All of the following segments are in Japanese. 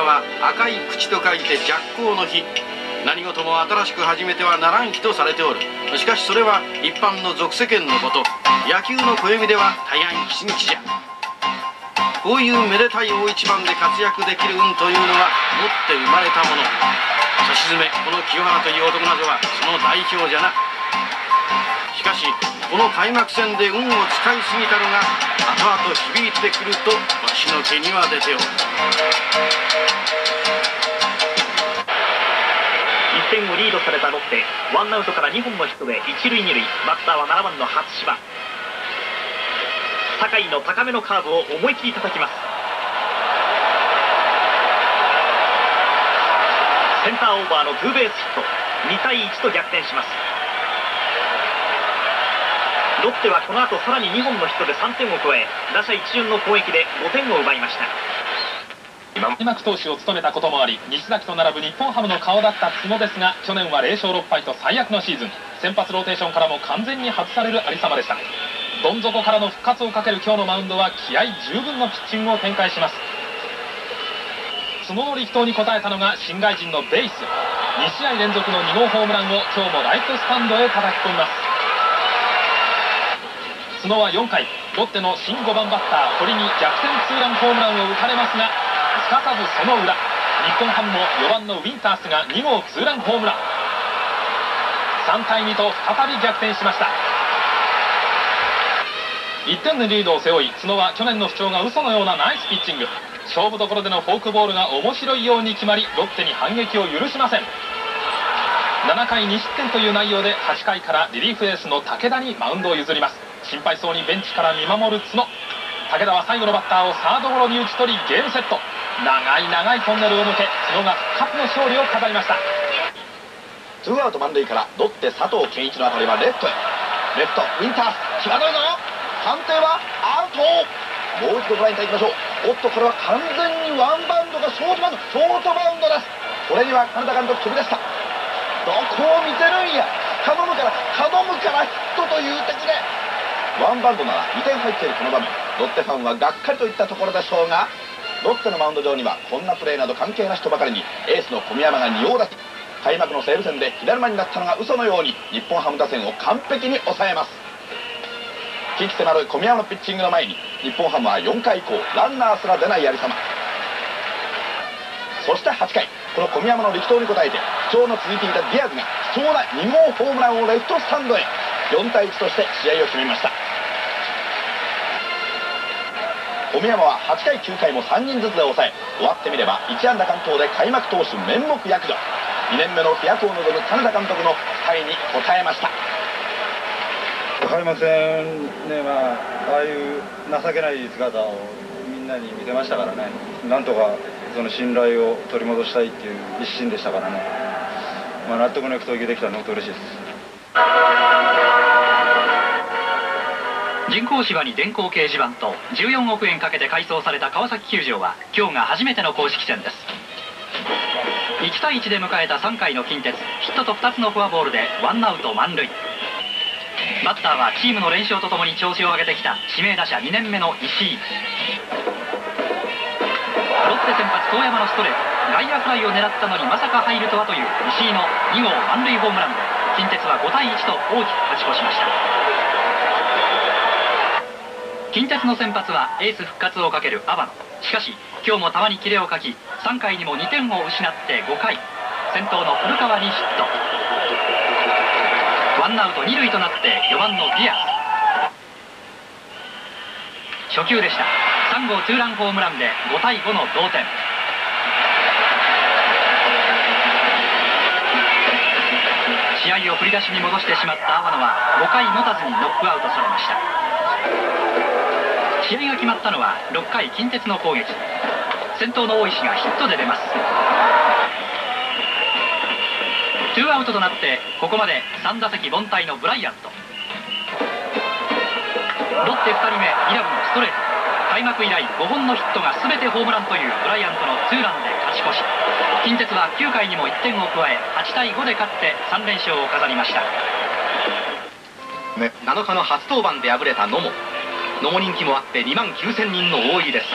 は赤い口と書いて若光の日。何事も新しく始めてはならん日とされておる。しかしそれは一般の俗世間のこと。野球の暦では大安吉日じゃ。こういうめでたい大一番で活躍できる運というのが持って生まれたもの。さしずめこの清原という男などはその代表じゃな。しかしこの開幕戦で運を使いすぎたのが後々響いてくるとわしの毛には出ておる。1点をリードされたロッテワンアウトから2本のヒットで一塁二塁バッターは7番の初芝。酒井の高めのカーブを思い切り叩きます。センターオーバーのツーベースヒット。2対1と逆転します。ロッテはこの後さらに2本のヒットで3点を加え打者一巡の攻撃で5点を奪いました。開幕投手を務めたこともあり西崎と並ぶ日本ハムの顔だった角ですが去年は0勝6敗と最悪のシーズン。先発ローテーションからも完全に外されるありさまでした。どん底からの復活をかける今日のマウンドは気合十分のピッチングを展開します。角の力投に応えたのが新外人のベイス。2試合連続の2号ホームランを今日もライトスタンドへ叩き込みます。角は4回。ロッテの新5番バッター堀に逆転ツーランホームランを打たれますがすかさずその裏。日本ハムも4番のウィンタースが2号ツーランホームラン。3対2と再び逆転しました。1点でリードを背負い角は去年の不調が嘘のようなナイスピッチング。勝負どころでのフォークボールが面白いように決まりロッテに反撃を許しません。7回2失点という内容で8回からリリーフエースの武田にマウンドを譲ります。心配そうにベンチから見守る角武田は最後のバッターをサードゴロに打ち取りゲームセット。長い長いトンネルを抜け角が復活の勝利を飾りました。ツーアウト満塁からロッテ佐藤健一の当たりはレフトへ。レフトウィンタース際どいぞ。判定はアウト。もう一度ご覧いただきましょう。おっとこれは完全にワンバウンドがショートバウンドショートバウンドです。これには金田監督飛び出した。どこを見てるんや。頼むから頼むからヒットという敵で。ワンバウンドなら2点入っているこの場面。ロッテファンはがっかりといったところでしょうがロッテのマウンド上にはこんなプレーなど関係なしとばかりにエースの小宮山が仁王立ち。開幕の西武戦で左間になったのが嘘のように日本ハム打線を完璧に抑えます。鬼気迫る小宮山のピッチングの前に日本ハムは4回以降ランナーすら出ないありさまそして8回この小宮山の力投に応えて不調の続いていたディアズが貴重な2号ホームランをレフトスタンドへ。4対1として試合を決めました。小宮山は8回9回も3人ずつで抑え終わってみれば1安打完投で開幕投手面目躍如。2年目の飛躍を望む金田監督の期待に応えました。開幕戦ねまあああいう情けない姿をみんなに見せましたからね。なんとかその信頼を取り戻したいっていう一心でしたからね、まあ、納得のいく投球できたのは本当嬉しいです。人工芝に電光掲示板と14億円かけて改装された川崎球場は今日が初めての公式戦です。1対1で迎えた3回の近鉄ヒットと2つのフォアボールでワンアウト満塁。バッターはチームの連勝とともに調子を上げてきた指名打者2年目の石井。ロッテ先発遠山のストレート。外野フライを狙ったのにまさか入るとはという石井の2号満塁ホームランで近鉄は5対1と大きく勝ち越しました。近鉄の先発はエース復活をかける阿波野しかし今日も球にキレを欠き3回にも2点を失って5回。先頭の古川にヒット。ワンアウト2塁となって4番のディアス。初球でした。3号ツーランホームランで5対5の同点。試合を振り出しに戻してしまった阿波野は5回持たずにノックアウトされました。試合が決まったのは6回近鉄の攻撃。先頭の大石がヒットで出ます。ツーアウトとなってここまで3打席凡退のブライアント。ロッテ2人目イラブのストレート。開幕以来5本のヒットが全てホームランというブライアントのツーランで勝ち越し。近鉄は9回にも1点を加え8対5で勝って3連勝を飾りました、7日の初登板で敗れた野茂。野茂人気もあって2万9000人の大入りです。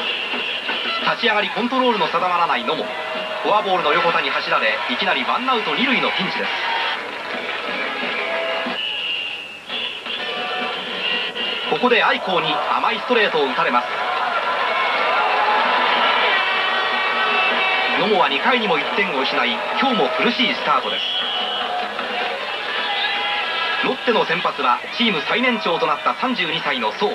立ち上がりコントロールの定まらない野茂フォアボールの横田に走られいきなりワンアウト二塁のピンチです。ここで愛光に甘いストレートを打たれます。野茂は2回にも1点を失い今日も苦しいスタートです。ロッテの先発はチーム最年長となった32歳の宋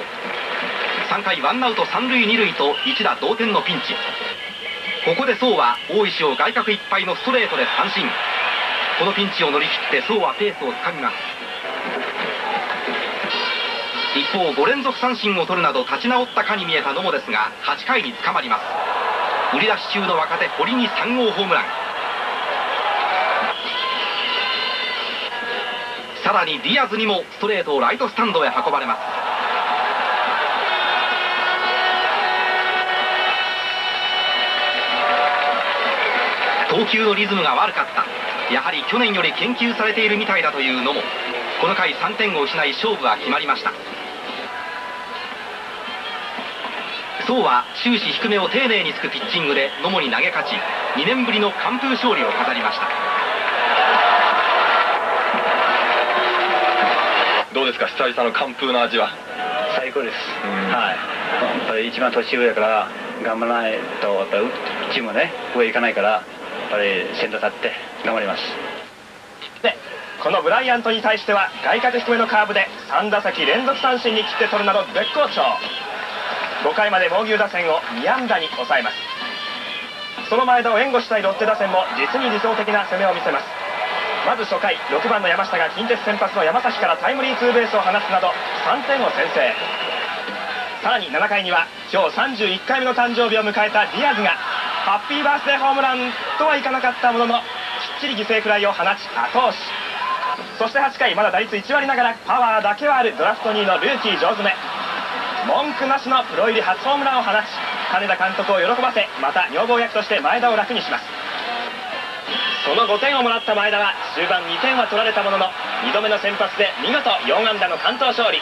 3回ワンアウト3塁2塁と一打同点のピンチ。ここで宋は大石を外角いっぱいのストレートで三振。このピンチを乗り切って宋はペースをつかみます。一方5連続三振を取るなど立ち直ったかに見えた野茂ですが8回に捕まります。売り出し中の若手堀に3号ホームラン。さらにディアズにもストレートをライトスタンドへ運ばれます。投球のリズムが悪かった。やはり去年より研究されているみたいだというのも。この回3点を失い勝負は決まりました。宋は終始低めを丁寧につくピッチングで野茂に投げ勝ち2年ぶりの完封勝利を飾りました。どうですか？久々の完封の味は？最高です、はい。やっぱり一番年上だから頑張らないとやっぱりチームね上行かないからぱり先頭立って頑張ります。でこのブライアントに対しては外角低めのカーブで3打席連続三振に切って取るなど絶好調。5回まで猛牛打線を2安打に抑えます。その前田を援護したいロッテ打線も実に理想的な攻めを見せます。まず初回6番の山下が近鉄先発の山崎からタイムリーツーベースを放つなど3点を先制。さらに7回には今日31回目の誕生日を迎えたディアズがハッピーバースデーホームランとはいかなかったもののきっちり犠牲フライを放ち後押し。そして8回まだ打率1割ながらパワーだけはあるドラフト2位のルーキー上詰。文句なしのプロ入り初ホームランを放ち金田監督を喜ばせまた女房役として前田を楽にします。その5点をもらった前田は終盤2点は取られたものの2度目の先発で見事4安打の完投勝利。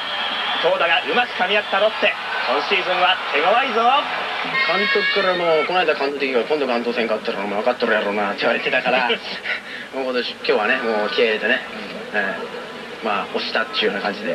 投打がうまく噛み合ったロッテ。今シーズンは手強いぞ。監督からもこの間監督が今度関東戦勝ったらお前分かっとるやろうなって言われてたから もう今年今日はねもう気合い入れてね、えーまあ押したっていうような感じで